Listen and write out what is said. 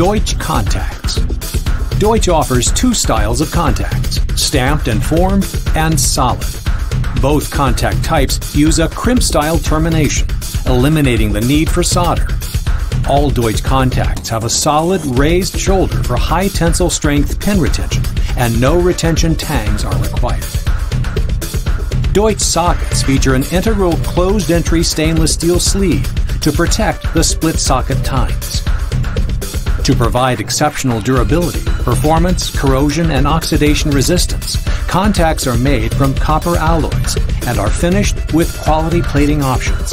Deutsch Contacts. Deutsch offers two styles of contacts, stamped and formed, and solid. Both contact types use a crimp-style termination, eliminating the need for solder. All Deutsch contacts have a solid raised shoulder for high tensile strength pin retention, and no retention tangs are required. Deutsch sockets feature an integral closed entry stainless steel sleeve to protect the split socket tines. To provide exceptional durability, performance, corrosion, and oxidation resistance, contacts are made from copper alloys and are finished with quality plating options,